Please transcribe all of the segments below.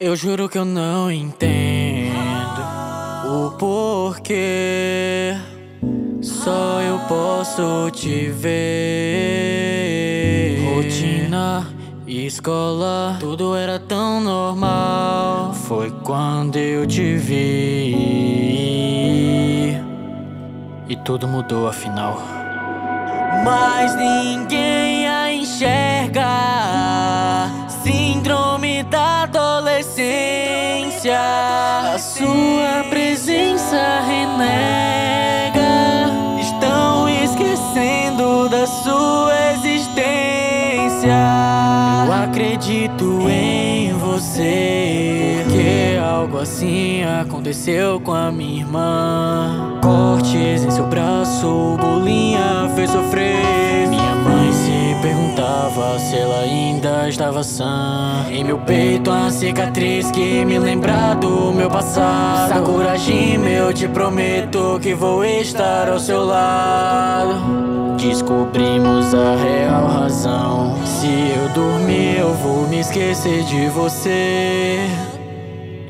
Eu juro que eu não entendo o porquê. Só eu posso te ver. Rotina, escola, tudo era tão normal. Foi quando eu te vi. E tudo mudou afinal. Mas ninguém A sua presença renega. Estão esquecendo da sua existência. Eu acredito em você. Porque algo assim aconteceu com a minha irmã. Cortes em seu braço, bolinha fez sofrer. Minha mãe perguntava se ela ainda estava sã. Em meu peito, uma cicatriz que me lembra do meu passado. Sakura Jime, eu te prometo que vou estar ao seu lado. Descobrimos a real razão. Se eu dormir, eu vou me esquecer de você.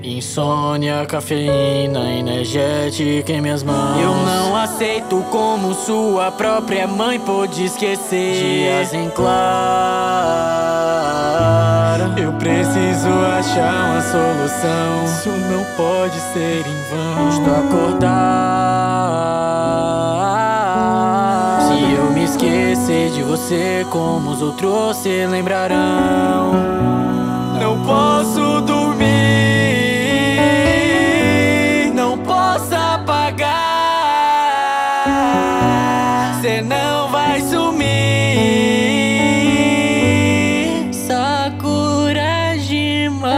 Insônia, cafeína, energética em minhas mãos. Eu não aceito como sua própria mãe pôde esquecer. Dias em claro. Eu preciso achar uma solução. Isso não pode ser em vão. Estou acordar. Se eu me esquecer de você, como os outros se lembrarão. Apagar. Cê não vai sumir, Sakura Jima.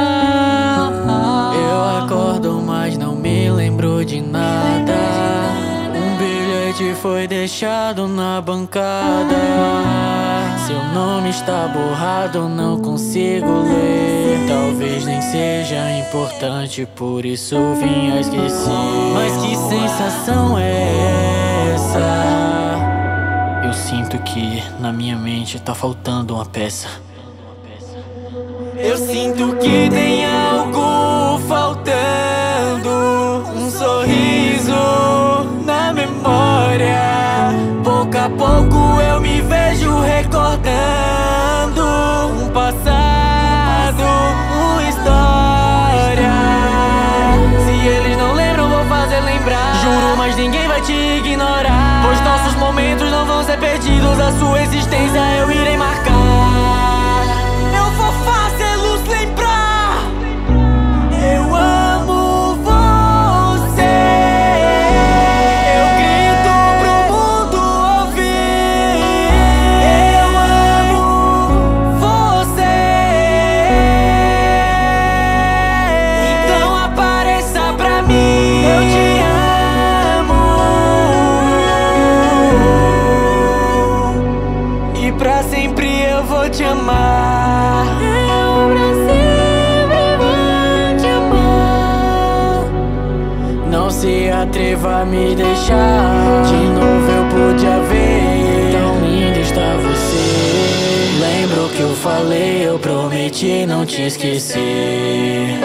Eu acordo, mas não me lembro de nada. Um bilhete foi deixado na bancada. Seu nome está borrado, não consigo ler. Talvez nem seja importante, por isso vim a esquecer. Mas que sensação é sinto que na minha mente tá faltando uma peça. Eu sinto que tem algo faltando. Juro, mas ninguém vai te ignorar. Pois nossos momentos não vão ser perdidos. A sua existência eu irei marcar. Atreva a me deixar. De novo eu pude ver. Tão lindo está você. Lembro que eu falei, eu prometi não te esquecer.